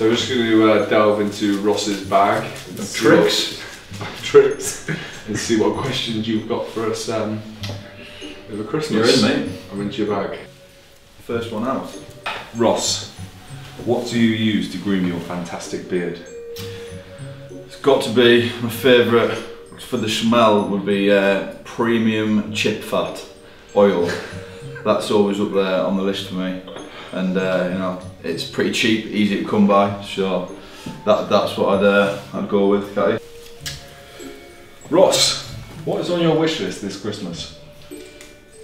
So we're just going to uh, delve into Ross's bag. and Tricks. what- tricks. And see what questions you've got for us um, over You're in, mate. I'm into your bag. First one out. Ross, what do you use to groom your fantastic beard? It's got to be my favourite for the smell would be uh, premium chip fat oil. That's always up there on the list for me, and uh, you know it's pretty cheap, easy to come by. So that that's what I'd uh, I'd go with. Catty. Ross, what is on your wish list this Christmas?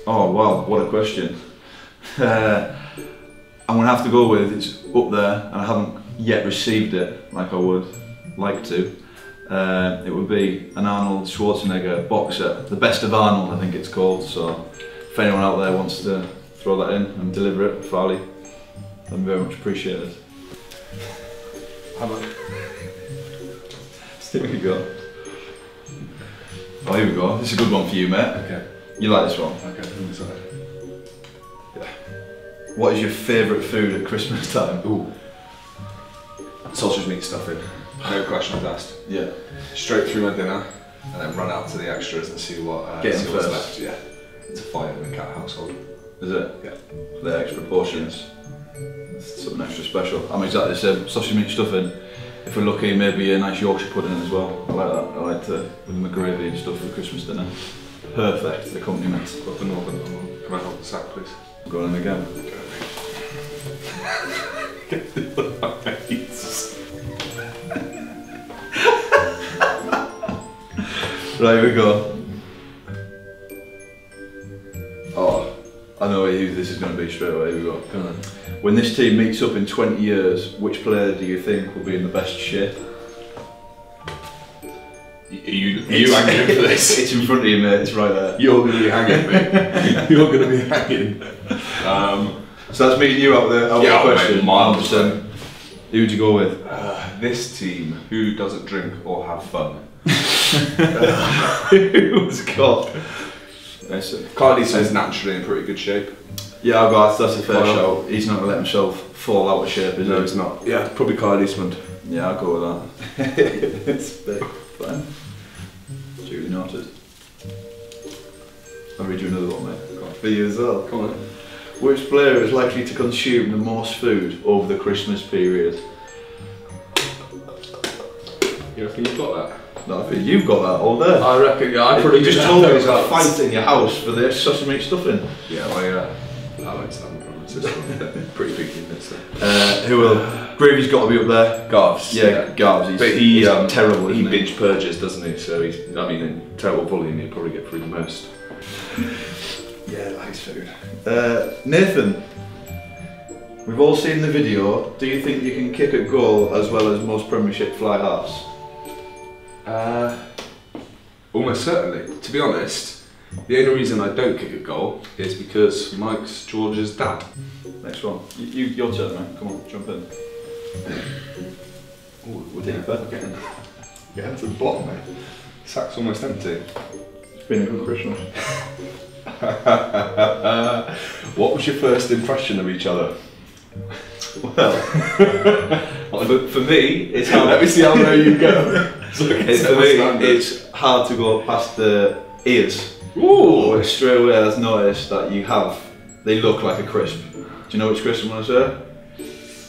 Oh wow, what a question. Uh, I'm gonna have to go with it's up there, and I haven't yet received it like I would like to. Uh, it would be an Arnold Schwarzenegger boxer, the best of Arnold, I think it's called. So if anyone out there wants to throw that in and deliver it, Farley, be very much appreciated. How about Here we go. Oh, here we go. This is a good one for you, mate. Okay, You like this one? okay, I'm decided. What is your favourite food at Christmas time? Ooh. Sausage meat stuffing. No questions asked. Yeah. Straight through my dinner and then run out to the extras and see what uh, Get see what's first. left. Yeah. It's a fight in the Catt household. Is it? Yeah. The extra portions. It's something extra special. I'm exactly the same. Sausage meat stuffing. If we're lucky, maybe a nice Yorkshire pudding as well. I like that. I like to with my gravy and stuff for Christmas dinner. Perfect accompaniment. Got the northern one. Can I hold the sack, please? Go on again. Get the other Right, here we go. Is going to be straight away. Here we go. Go on. When this team meets up in 20 years, which player do you think will be in the best shape? Are you, are you hanging for this? It's in front of you, mate. It's right there. You're going to be hanging, mate. You're going to be hanging. Um, So that's me and you out there. Out Yeah, the mate, question. miles 100%. Who would you go with? Uh, this team, who doesn't drink or have fun? Who's got? Carly says naturally in pretty good shape. Yeah, I've got that's a fair Well- shout. He's not gonna let himself fall out of shape, is No, he? it's not. Yeah, probably Kyle Eastmond. Yeah, I'll go with that. it's big. Fine. Duly noted. I'll read you another one, mate. Go on. For you as well. Come on. Which player is likely to consume the most food over the Christmas period? You reckon you've got that? No, I think you've got that all there. I reckon, yeah, I you just told me there's a fight in your house for this sausage meat stuffing. Yeah, I, uh, I like Sam from my. Pretty big units there. Uh, who will? Gravy's got to be up there. Garves. Yeah, Garbs. He's, But he, he's um, terrible, he isn't he? binge purges, doesn't he? So he's, I mean, in terrible volume, he'll probably get through the most. Yeah, likes food. Uh, Nathan, we've all seen the video. Do you think you can kick a goal as well as most Premiership fly halves? Uh, almost certainly. To be honest, the only reason I don't kick a goal is because Mike's George's dad. Next one. You, you, your turn, mate. Come on, jump in. Ooh, we're Deeper. getting, getting to the bottom, mate. Sack's almost empty. It's been a good Christmas. what was your first impression of each other? Well, for, for me, it's hard. Let me see how low you go. It's, for me, it's hard to go past the ears. Ooh. Straight away, I've noticed that you have. They look like a crisp. Do you know which crisp I'm gonna say?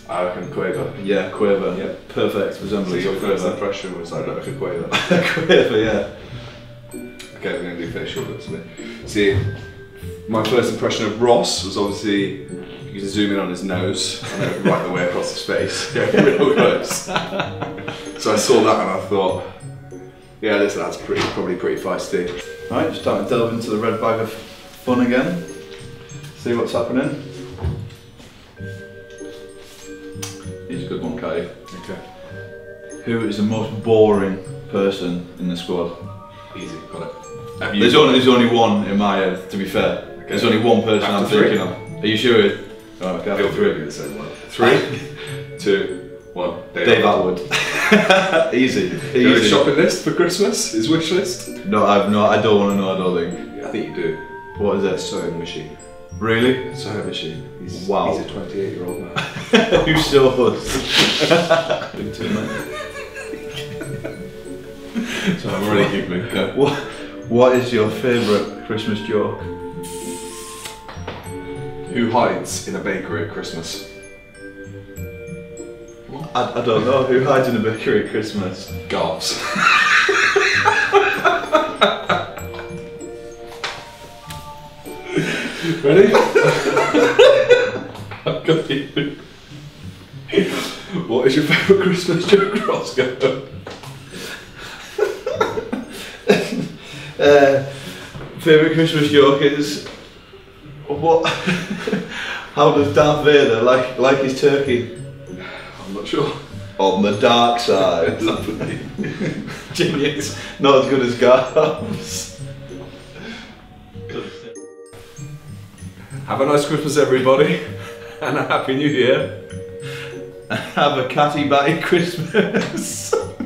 I reckon Quaver. Yeah, Quaver. Yeah. Perfect So resemblance your of first impression was I look like a Quaver. Quaver, yeah. Okay, we're going to do facial looks a bit. See, my first impression of Ross was obviously you can zoom in on his nose and right the way across his face, get real close. so I saw that and I thought, yeah, this lad's pretty, probably pretty feisty. Right, just time to delve into the red bag of fun again. See what's happening. Here's a good one, Kai. Okay, Who is the most boring person in the squad? easy, got it. Have There's only there's only one in my head. To be fair, there's only one person I'm After three? thinking of. Are you sure? Oh, okay, after three. the same one. Three, two, one. Dave Attwood. easy. Your Easy. shopping list for Christmas? His wish list? No, I've no. I don't want to know. I don't think. I think you do. What is that? sewing machine. Really? Have she. He's, Wow. He's a 28 year old man. Who saw us? Into me. so I'm already giggling. What, what is your favourite Christmas joke? Who hides in a bakery at Christmas? I, I don't know. Who hides in a bakery at Christmas? Gobs. Ready? I've got you. What is your favourite Christmas joke, Roscoe? Uh, favourite Christmas joke is what? How does Darth Vader like like his turkey? Sure. On the dark side. Lovely. Genius. Not as good as Garbs. Have a nice Christmas, everybody, and a happy New Year. Have a catty batty Christmas.